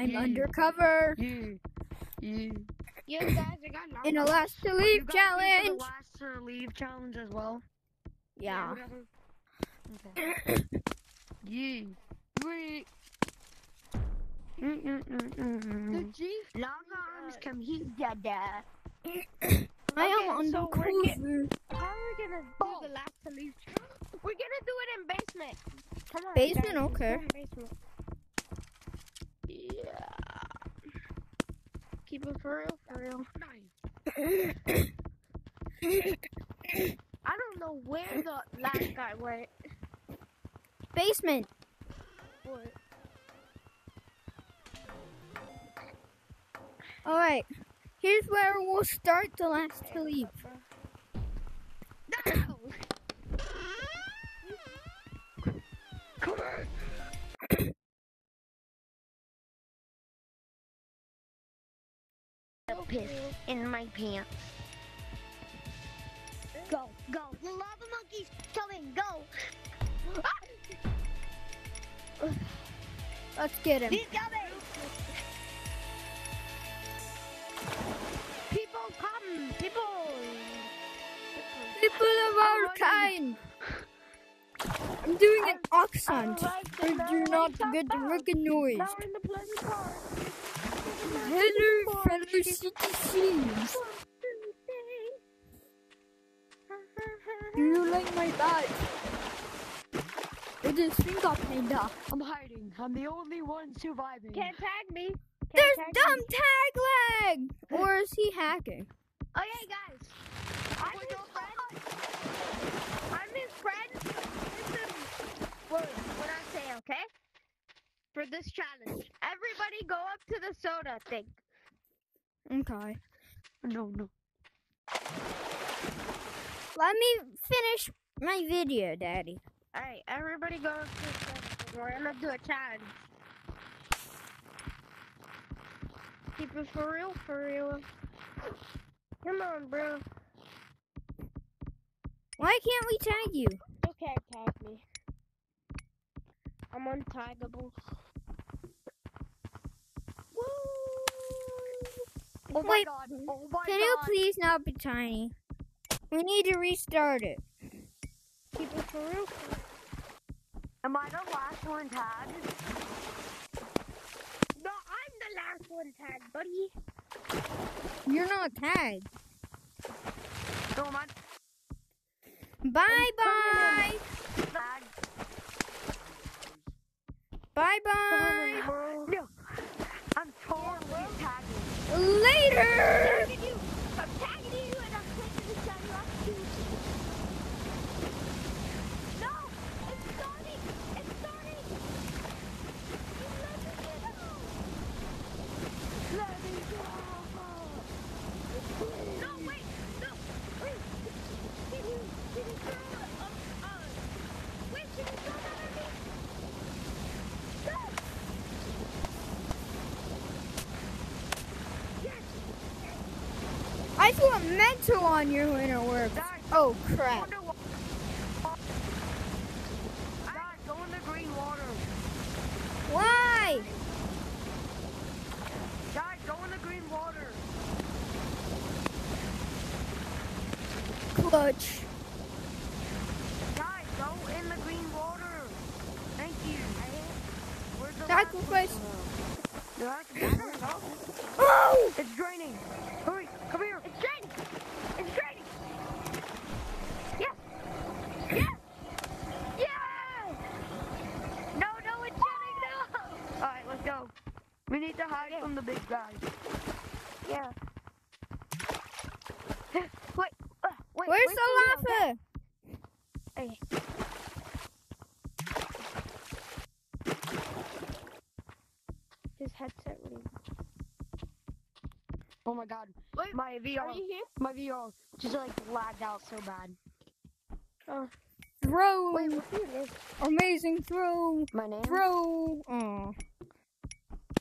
I'm Yeah. undercover Yeah. Yeah. Yo, guys, I got in a last oh, to leave guys here for challenge. The last to leave challenge as well. Yeah. whatever. Okay. yeah. Wait. Mm-mm-mm-mm. The chief. Long arms uh, come here, dada. I Okay, am so we're undercover. How are we gonna do the oh. last to leave? We're gonna do it in basement. Come on. Basement, guys, okay. basement. It for real, for real. I don't know where the last guy went. Basement. What? All right. Here's where we'll start the last to leave. Piss in my pants. Go, go. The lava monkey's coming. Go. Ah! Let's get him. He's coming. People come. People. People of our kind. I'm doing an ox hunt. I do not get recognized. Now in the pleasant part. Hello, fellow citizens. Do you like my bag? It is finger panda. I'm hiding. I'm the only one surviving. Can't tag me. Can't There's tag dumb me. tag leg. Or is he hacking? Okay, guys. I'm his friend. I'm his friend. Listen what, what I say, okay? For this challenge. Everybody go up to the soda thing. Okay. No, no. Let me finish my video, Daddy. Alright, everybody go up to the soda thing. We're gonna do a challenge. Keep it for real, for real. Come on, bro. Why can't we tag you? You can't tag me. I'm untaggable. Oh, oh my Wait. god. Oh, oh my Can you please not be tiny? We need to restart it. Keep it for real. Am I the last one tagged? No, I'm the last one tagged, buddy. You're not tagged. No, am I Bye bye. Bye bye. No. I'm tagging. Later. tagging you. I'm tagging you and I'm taking the shot you off too. No! It's starting! It's starting! You let me get out! Let me go! No, wait! No! Wait! Can you, can you throw it? Um, uh, wait, can you throw that at me? No! Yes! I threw a mental on you when it worked. Guys, Oh crap. in the wa- Guys, go in the green water. Why? Guys, go in the green water. Clutch. Guys, go in the green water. Thank you. Where's the Sacrifice. last one? I don't know. Oh! It's draining. Hurry, come here. It's draining! It's draining! Yes! Yes! Yes! No, no, it's draining. No. All right, let's go. We need to hide from the big guys. Yeah. Wait, uh, wait. Where's wait the till we have lava? Hey. His headset ring. Oh my god, Wait, my are VR, you here? my VR just like lagged out so bad. Oh. Throw. Wait, what's your name? Amazing throw. My name? Throw. Oh.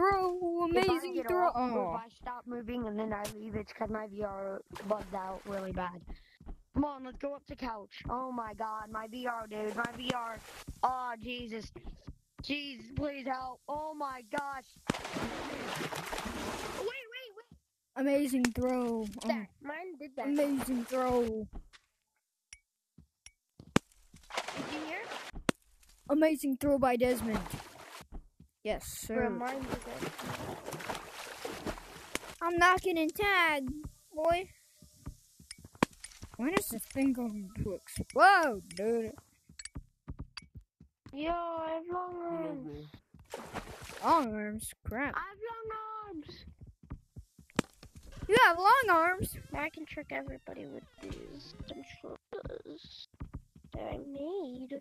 Throw. Amazing throw. off, Oh. If I stop moving and then I leave, it's because my VR bugged out really bad. Come on, let's go up to couch. Oh my god, my VR, dude, my VR. Oh Jesus. Jeez, please help. Oh my gosh. Wait, wait, wait. Amazing throw. Oh, There, mine did that. amazing throw. Did you hear? Amazing throw by Desmond. Yes, sir. did that. I'm not getting tagged, boy. When is this thing going to explode, dude? Yo, I have long arms. Mm-hmm. Long arms, crap. I have long arms. You have long arms. I can trick everybody with these controllers that I made.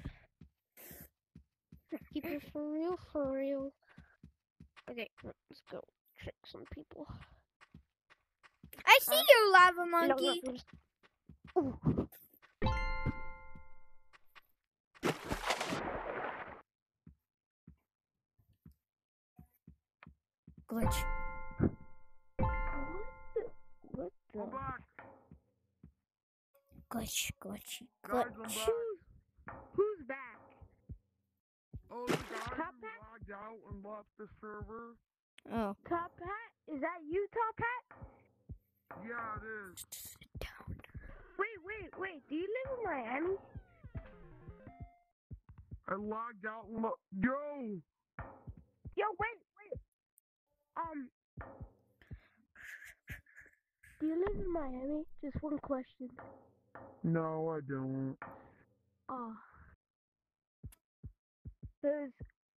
Keep it for real, for real. Okay, let's go trick some people. I see you, lava No, monkey. no, just- Ooh. Glitch. What the? I'm back. Glitch, Guys, I'm glitch. back. Who's back? Oh, the guys who Cuphead? logged out and left the server? Oh. Top Hat? Is that you, Top Hat? Yeah, it is. Sit down. Wait, wait, wait. Do you live in Miami? I logged out and lo- Yo! Yo, wait, wait. Um. Do you live in Miami? Just one question. No, I don't. Oh. There's.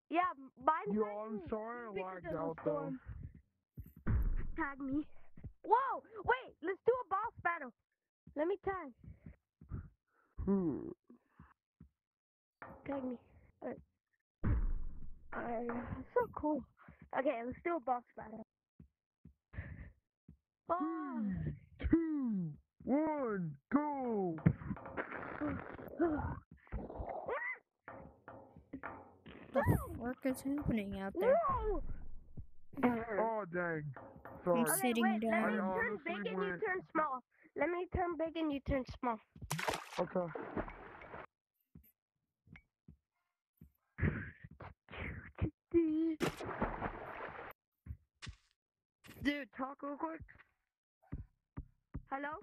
Yeah, mine. Yo, I'm sorry I logged out though. Tag me. Whoa! Wait, let's do a boss battle. Let me tag. Hmm. Tag me. Alright. Alright, so cool. Okay, let's do a boss battle. Oh. Two, one, go! The fuck is happening out there? Oh, dang. Sorry. Okay. Sitting wait, Let me turn honestly big and you turn small. Let me turn big and you turn small. Okay. Dude, talk real quick. Hello?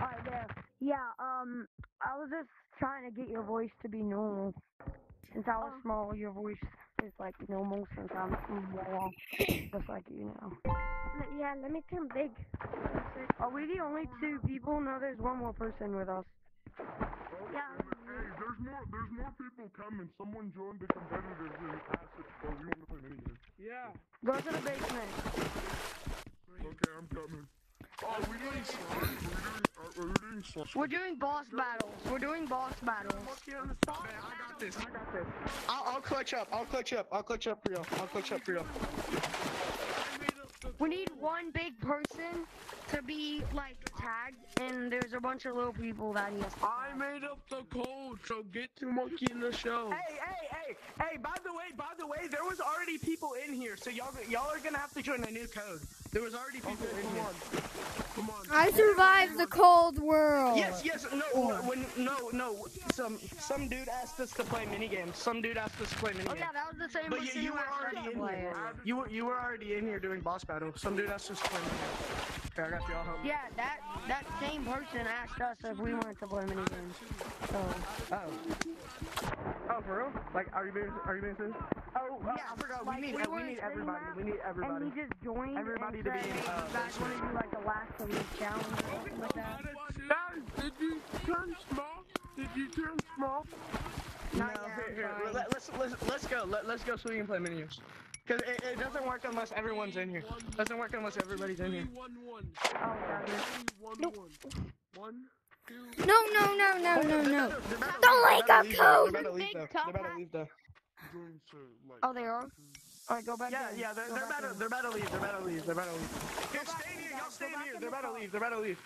Alright, there. Yeah, um, I was just trying to get your voice to be normal. Since I was Oh. small, your voice is like normal since I'm small. just like you now. Yeah, let me turn big. Are we the only two people? No, there's one more person with us. Yeah. Hey, there's more. There's more people coming. Someone joined the competitive and asked if oh, we want to play minigames. Yeah. Go to the basement. Okay, I'm coming. Oh, are we doing slime? Are doing? Are, are we doing? We're doing boss battles. We're doing boss battles. Man, I got this. I got this. I'll, I'll clutch up. I'll clutch up. I'll clutch up for y'all. I'll clutch up for y'all. We need one big person to be like tagged, and there's a bunch of little people that he has to I made up the code, so get to monkey in the show. Hey, hey, hey, hey, by the way, by the way, there was already people in here, so y'all y'all are gonna have to join a new code. There was already people in come here. on. Come on. I survived the cold world. Yes, yes, no, when, no, no, some some dude asked us to play minigames. Some dude asked us to play Oh yeah, that was the same But person you, you were already in here. You were you were already in here doing boss battle. Some dude asked us to play minigames. Okay, I y'all help. Yeah, that that same person asked us if we wanted to play minigames. So Oh. Oh, for real? Like, are you being are you being serious? Oh, uh, Yeah, I forgot. like, we need we we need everybody. that, We need everybody. and he just joined Everybody and to be said, in, hey, uh, you guys want to do like the last of the challenge or something like that? Guys, did you turn small? Did you turn small? No, Not yet, here, here. Let, let's let's let's go. Let, let's go so we can play minigames. Cause it, it doesn't work unless everyone's in here. Doesn't work unless everybody's in here. One, one. Oh, got Nope. one. One, two. No, no, no, no, no, no. about to- they're about Don't leave, wake they're up, about to leave though, Code. They're leave Big though. top They're about hat. to leave though. Join to like. Oh, they are? Alright, go back Yeah, in. yeah, they're, Go they're back about to they're about to leave. They're about to leave. They're about to leave. Here, stay in here. Y'all stay in here. They're about to leave. They're about to leave.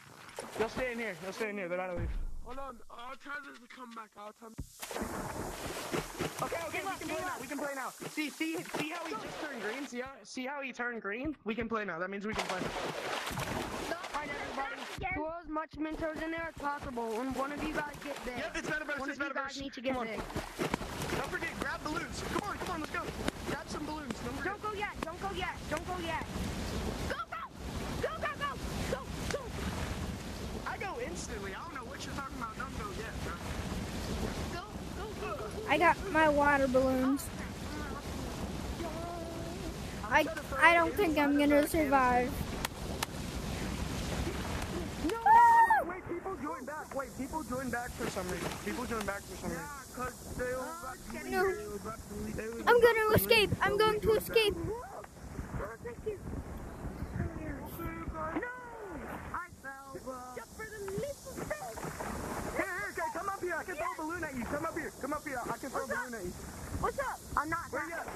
Y'all stay in here. Y'all stay in here. They're about to leave. Hold on. I'll try to come back. I'll try. Okay, okay, we can play now. We can play now. See, see, see how he just turned green. See how, see how he turned green. We can play now. That means we can play. Alright, everybody. Throw as much Mentos in there as possible, and one of you guys get big. Yep, it's better, One it's of you guys need to get Come big. Don't forget, grab blue balloons. Come on, come on, let's go. Grab some balloons. Don't. Don't go yet. Don't go yet. Don't go yet. Go, go! Go, go, go! Go, go! I go instantly. I don't know what you're talking about. Don't go yet, bro. Go, go, go, go. I got my water balloons. I I don't think I'm gonna survive. No, wait, people join back. Wait, people join back for some reason. People join back for some reason. Yeah, cause they. No. I'm gonna escape. I'm going to escape. I fell, bro. Jump for the little thing. back. Here, here, okay, come up here. I can throw a balloon at you. Come up here. Come up here. I can throw a balloon at you. What's up? I'm not. Where you at?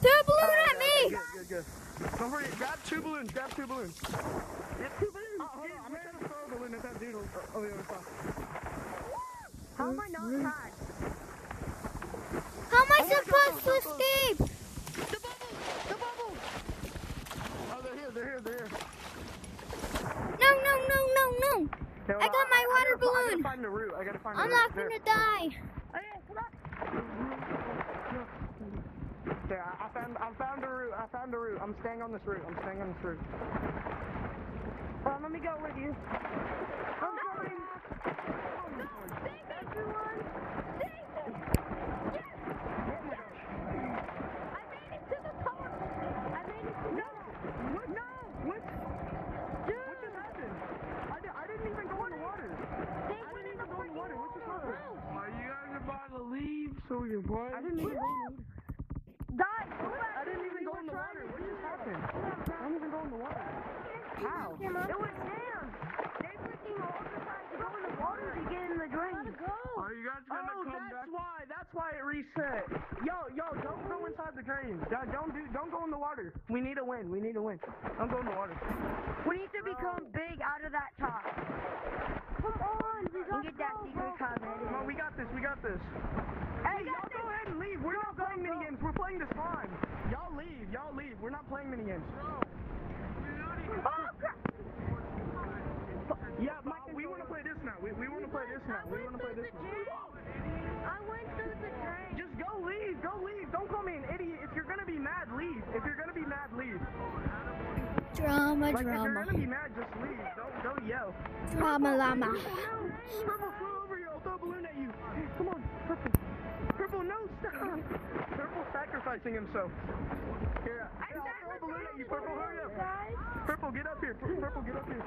Throw a balloon Oh, at me! Good, good, good. Don't forget, grab two balloons. Grab two balloons. Get two balloons. Oh, hold on. I'm gonna throw a balloon at that dude on the other side. How am I not tied? How am I Oh my God, supposed to go, go, go. escape? The bubble! The bubble! Oh, they're here. They're here. They're here. No, no, no, no, no! Okay, hold I got my I water gotta, fi- I balloon. gotta find the route. I gotta find the I'm route. not There. gonna die. Okay, come on. Okay, I, I found I found the route. I found the route. I'm staying on this route. I'm staying on this route. Well, let me go with you. I'm coming. Save everyone! Save it! Yes! I made it to the top! I made it to No! What? No! What? What just happened? I, di- I didn't even go in the water. They I didn't even go in the water. What just happened? Are you guys about to leave so we can play? I didn't even go in the water. Guys, I didn't even go in the water. What just happened? I didn't even go in the water. How? It was them. They freaking all decided to go in the water to get in the drain. Are oh, you guys gonna Oh, come that's back? why. That's why it reset. Yo, yo, don't go inside the drain. Don't don't do. Don't go in the water. We need a win. We need a win. Don't go in the water. We need to become big out of that top. Come on, we got get that secret cosmetic. Come on, we got this. We got this. Hey, y'all go ahead and leave. We're not playing mini games. We're playing this fine. Y'all leave. We're not playing mini games. Yeah, but we want to play this now. We, we want to play this now. We want to play this now. I went through the drain. Just go leave. Go leave. Don't call me an idiot. If you're gonna be mad, leave. If you're gonna be mad, leave. Drama, Like if you're gonna be mad, just leave. Don't don't yell. Drama llama. Purple, throw over here. I'll throw a balloon at you. Come on, purple. Purple, no, stop. Purple sacrificing himself. Here, here I'll throw a balloon at you. Purple, hurry up. Purple, get up here. Purple, get up here.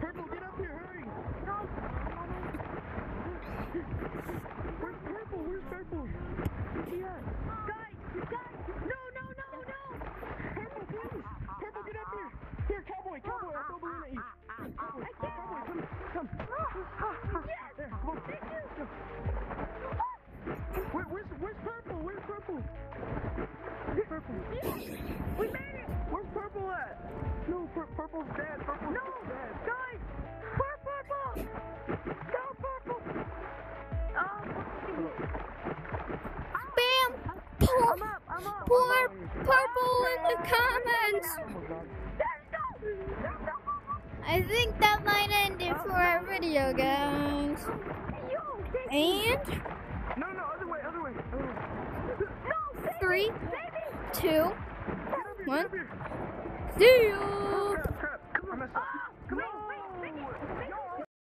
Purple, get up here. Hurry. Where's purple? Where's purple? I'm up, I'm up. pour purple in the comments. I think that might end it for our video, guys. And No, no, other way, other way. Three, two, here. see you.